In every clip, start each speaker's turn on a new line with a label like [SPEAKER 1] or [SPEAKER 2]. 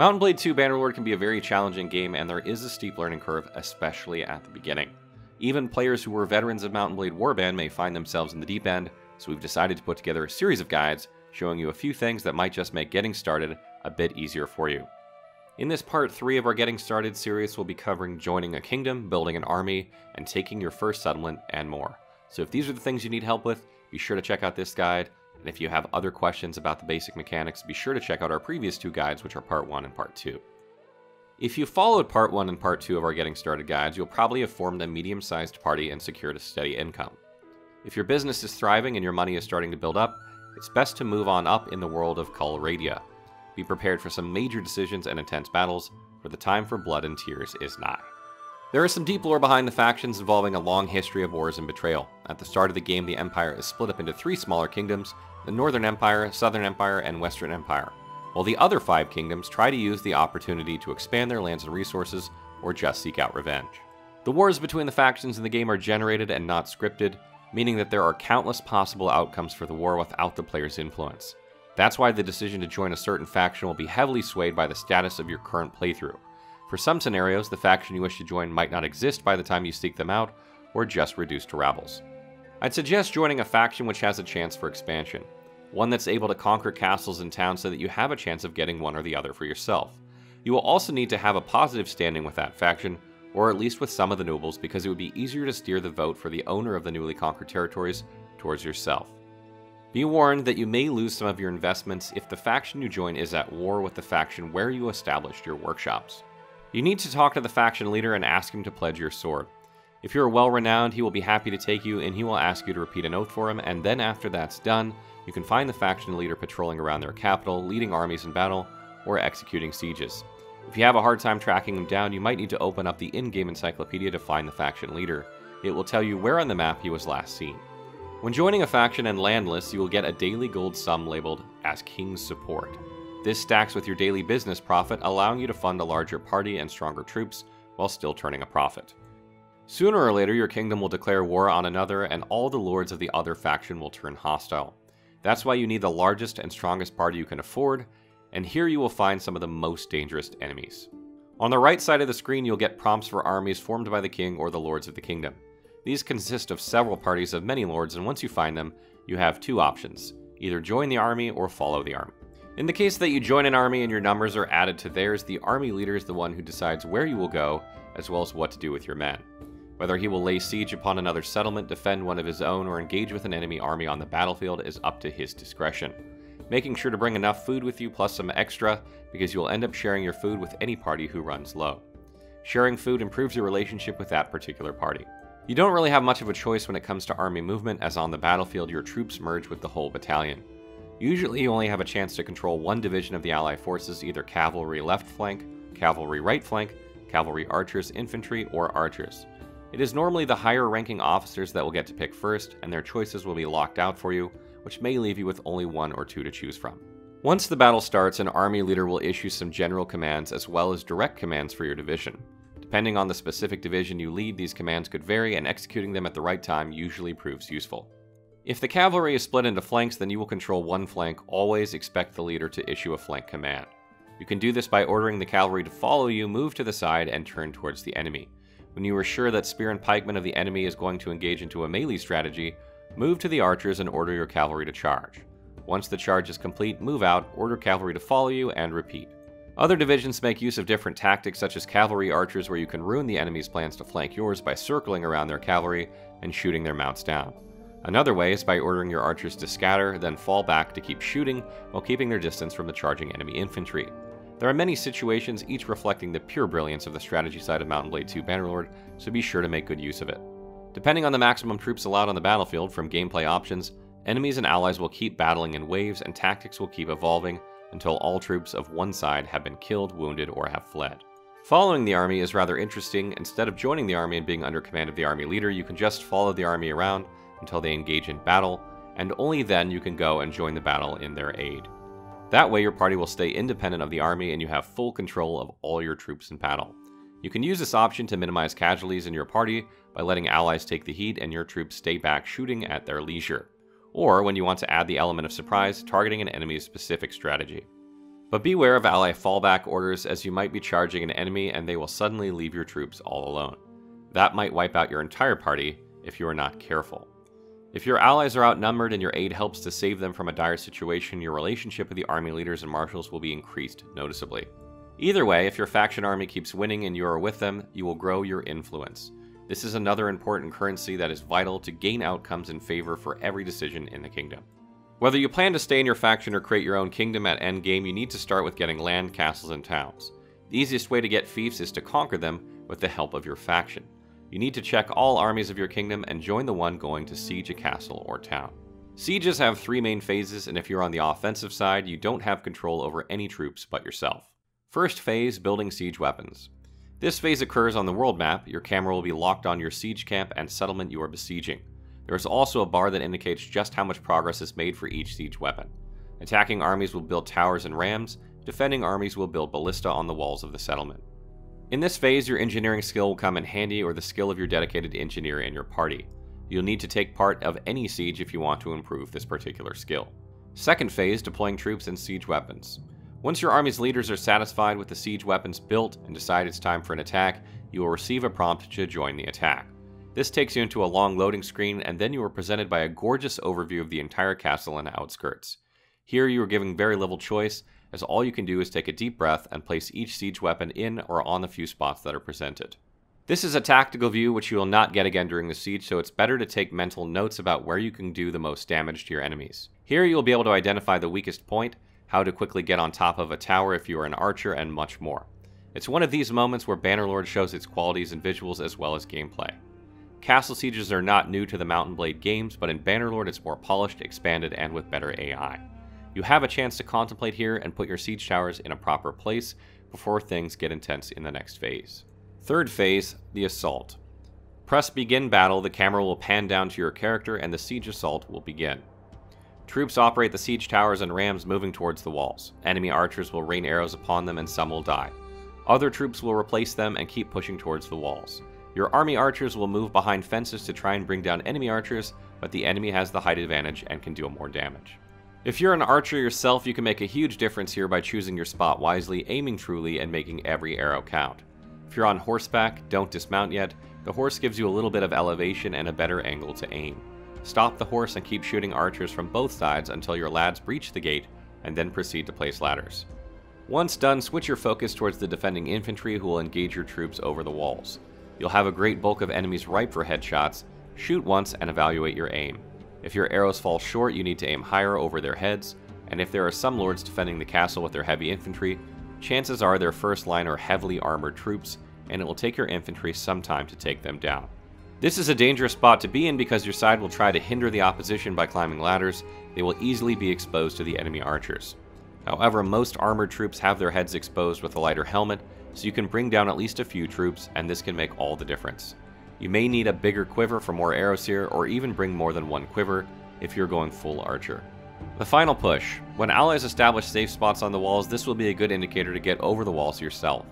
[SPEAKER 1] Mount and Blade 2 Bannerlord can be a very challenging game, and there is a steep learning curve, especially at the beginning. Even players who were veterans of Mount and Blade Warband may find themselves in the deep end, so we've decided to put together a series of guides showing you a few things that might just make getting started a bit easier for you. In this part 3 of our Getting Started series, we'll be covering joining a kingdom, building an army, and taking your first settlement, and more. So if these are the things you need help with, be sure to check out this guide, and if you have other questions about the basic mechanics, be sure to check out our previous two guides, which are part 1 and part 2. If you followed part 1 and part 2 of our Getting Started guides, you'll probably have formed a medium sized party and secured a steady income. If your business is thriving and your money is starting to build up, it's best to move on up in the world of Calradia. Be prepared for some major decisions and intense battles, for the time for blood and tears is nigh. There is some deep lore behind the factions involving a long history of wars and betrayal. At the start of the game, the Empire is split up into three smaller kingdoms the Northern Empire, Southern Empire, and Western Empire, while the other five kingdoms try to use the opportunity to expand their lands and resources or just seek out revenge. The wars between the factions in the game are generated and not scripted, meaning that there are countless possible outcomes for the war without the player's influence. That's why the decision to join a certain faction will be heavily swayed by the status of your current playthrough. For some scenarios, the faction you wish to join might not exist by the time you seek them out, or just reduced to rabbles. I'd suggest joining a faction which has a chance for expansion, one that's able to conquer castles and towns so that you have a chance of getting one or the other for yourself. You will also need to have a positive standing with that faction, or at least with some of the nobles, because it would be easier to steer the vote for the owner of the newly conquered territories towards yourself. Be warned that you may lose some of your investments if the faction you join is at war with the faction where you established your workshops. You need to talk to the faction leader and ask him to pledge your sword. If you're well renowned, he will be happy to take you and he will ask you to repeat an oath for him, and then after that's done, you can find the faction leader patrolling around their capital, leading armies in battle, or executing sieges. If you have a hard time tracking them down, you might need to open up the in game encyclopedia to find the faction leader. It will tell you where on the map he was last seen. When joining a faction and landless, you will get a daily gold sum labeled as King's Support. This stacks with your daily business profit, allowing you to fund a larger party and stronger troops while still turning a profit. Sooner or later, your kingdom will declare war on another, and all the lords of the other faction will turn hostile. That's why you need the largest and strongest party you can afford, and here you will find some of the most dangerous enemies. On the right side of the screen, you'll get prompts for armies formed by the king or the lords of the kingdom. These consist of several parties of many lords, and once you find them, you have two options either join the army or follow the army. In the case that you join an army and your numbers are added to theirs, the army leader is the one who decides where you will go, as well as what to do with your men. Whether he will lay siege upon another settlement, defend one of his own, or engage with an enemy army on the battlefield is up to his discretion. Making sure to bring enough food with you plus some extra, because you will end up sharing your food with any party who runs low. Sharing food improves your relationship with that particular party. You don't really have much of a choice when it comes to army movement, as on the battlefield your troops merge with the whole battalion. Usually you only have a chance to control one division of the Allied forces, either cavalry left flank, cavalry right flank, cavalry archers, infantry, or archers. It is normally the higher ranking officers that will get to pick first, and their choices will be locked out for you, which may leave you with only one or two to choose from. Once the battle starts, an army leader will issue some general commands as well as direct commands for your division. Depending on the specific division you lead, these commands could vary, and executing them at the right time usually proves useful. If the cavalry is split into flanks, then you will control one flank. Always expect the leader to issue a flank command. You can do this by ordering the cavalry to follow you, move to the side, and turn towards the enemy. When you are sure that spear and pikemen of the enemy is going to engage into a melee strategy, move to the archers and order your cavalry to charge. Once the charge is complete, move out, order cavalry to follow you, and repeat. Other divisions make use of different tactics, such as cavalry archers, where you can ruin the enemy's plans to flank yours by circling around their cavalry and shooting their mounts down. Another way is by ordering your archers to scatter, then fall back to keep shooting while keeping their distance from the charging enemy infantry. There are many situations, each reflecting the pure brilliance of the strategy side of Mount and Blade 2 Bannerlord, so be sure to make good use of it. Depending on the maximum troops allowed on the battlefield from gameplay options, enemies and allies will keep battling in waves and tactics will keep evolving until all troops of one side have been killed, wounded, or have fled. Following the army is rather interesting. Instead of joining the army and being under command of the army leader, you can just follow the army around until they engage in battle, and only then you can go and join the battle in their aid. That way, your party will stay independent of the army and you have full control of all your troops in battle. You can use this option to minimize casualties in your party by letting allies take the heat and your troops stay back shooting at their leisure. Or, when you want to add the element of surprise, targeting an enemy's specific strategy. But beware of ally fallback orders as you might be charging an enemy and they will suddenly leave your troops all alone. That might wipe out your entire party if you are not careful. If your allies are outnumbered and your aid helps to save them from a dire situation, your relationship with the army leaders and marshals will be increased noticeably. Either way, if your faction army keeps winning and you are with them, you will grow your influence. This is another important currency that is vital to gain outcomes in favor for every decision in the kingdom. Whether you plan to stay in your faction or create your own kingdom at endgame, you need to start with getting land, castles, and towns. The easiest way to get fiefs is to conquer them with the help of your faction you need to check all armies of your kingdom and join the one going to siege a castle or town. Sieges have three main phases, and if you're on the offensive side, you don't have control over any troops but yourself. First phase, building siege weapons. This phase occurs on the world map, your camera will be locked on your siege camp and settlement you are besieging. There is also a bar that indicates just how much progress is made for each siege weapon. Attacking armies will build towers and rams, defending armies will build ballista on the walls of the settlement. In this phase, your engineering skill will come in handy or the skill of your dedicated engineer in your party. You'll need to take part of any siege if you want to improve this particular skill. Second phase, deploying troops and siege weapons. Once your army's leaders are satisfied with the siege weapons built and decide it's time for an attack, you will receive a prompt to join the attack. This takes you into a long loading screen, and then you are presented by a gorgeous overview of the entire castle and outskirts. Here you are given very little choice, as all you can do is take a deep breath and place each siege weapon in or on the few spots that are presented. This is a tactical view which you will not get again during the siege, so it's better to take mental notes about where you can do the most damage to your enemies. Here you will be able to identify the weakest point, how to quickly get on top of a tower if you are an archer, and much more. It's one of these moments where Bannerlord shows its qualities in visuals as well as gameplay. Castle sieges are not new to the Mount and Blade games, but in Bannerlord it's more polished, expanded, and with better AI. You have a chance to contemplate here and put your siege towers in a proper place before things get intense in the next phase. Third phase, the assault. Press begin battle, the camera will pan down to your character and the siege assault will begin. Troops operate the siege towers and rams moving towards the walls. Enemy archers will rain arrows upon them and some will die. Other troops will replace them and keep pushing towards the walls. Your army archers will move behind fences to try and bring down enemy archers, but the enemy has the height advantage and can deal more damage. If you're an archer yourself, you can make a huge difference here by choosing your spot wisely, aiming truly, and making every arrow count. If you're on horseback, don't dismount yet. The horse gives you a little bit of elevation and a better angle to aim. Stop the horse and keep shooting archers from both sides until your lads breach the gate, and then proceed to place ladders. Once done, switch your focus towards the defending infantry who will engage your troops over the walls. You'll have a great bulk of enemies ripe for headshots. Shoot once and evaluate your aim. If your arrows fall short, you need to aim higher over their heads, and if there are some lords defending the castle with their heavy infantry, chances are their first line are heavily armored troops, and it will take your infantry some time to take them down. This is a dangerous spot to be in because your side will try to hinder the opposition by climbing ladders, they will easily be exposed to the enemy archers. However, most armored troops have their heads exposed with a lighter helmet, so you can bring down at least a few troops, and this can make all the difference. You may need a bigger quiver for more arrows here, or even bring more than one quiver if you're going full archer. The final push. When allies establish safe spots on the walls, this will be a good indicator to get over the walls yourself.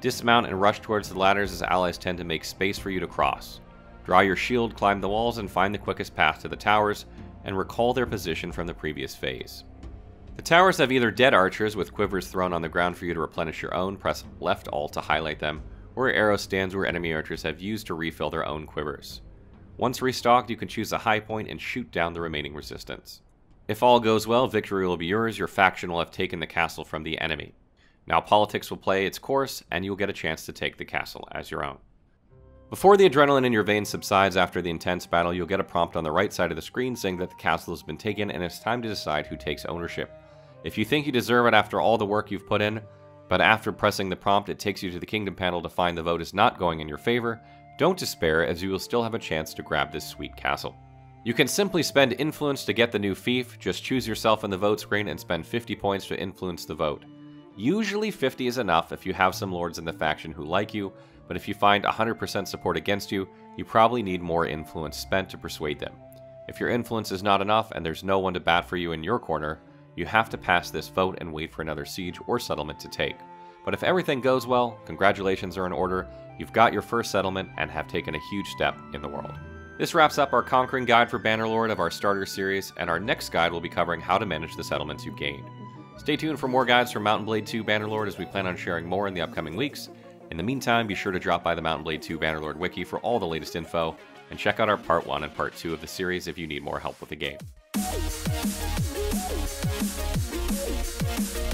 [SPEAKER 1] Dismount and rush towards the ladders as allies tend to make space for you to cross. Draw your shield, climb the walls, and find the quickest path to the towers, and recall their position from the previous phase. The towers have either dead archers with quivers thrown on the ground for you to replenish your own, press left alt to highlight them, or arrow stands where enemy archers have used to refill their own quivers. Once restocked, you can choose a high point and shoot down the remaining resistance. If all goes well, victory will be yours, your faction will have taken the castle from the enemy. Now politics will play its course, and you'll get a chance to take the castle as your own. Before the adrenaline in your veins subsides after the intense battle, you'll get a prompt on the right side of the screen saying that the castle has been taken and it's time to decide who takes ownership. If you think you deserve it after all the work you've put in, but after pressing the prompt, it takes you to the Kingdom panel to find the vote is not going in your favor. Don't despair, as you will still have a chance to grab this sweet castle. You can simply spend influence to get the new fief, just choose yourself in the vote screen and spend 50 points to influence the vote. Usually 50 is enough if you have some lords in the faction who like you, but if you find 100% support against you, you probably need more influence spent to persuade them. If your influence is not enough and there's no one to bat for you in your corner, you have to pass this vote and wait for another siege or settlement to take. But if everything goes well, congratulations are in order, you've got your first settlement and have taken a huge step in the world. This wraps up our Conquering Guide for Bannerlord of our starter series, and our next guide will be covering how to manage the settlements you've gained. Stay tuned for more guides from Mount and Blade 2 Bannerlord as we plan on sharing more in the upcoming weeks. In the meantime, be sure to drop by the Mount and Blade 2 Bannerlord wiki for all the latest info, and check out our Part 1 and Part 2 of the series if you need more help with the game. Thank you.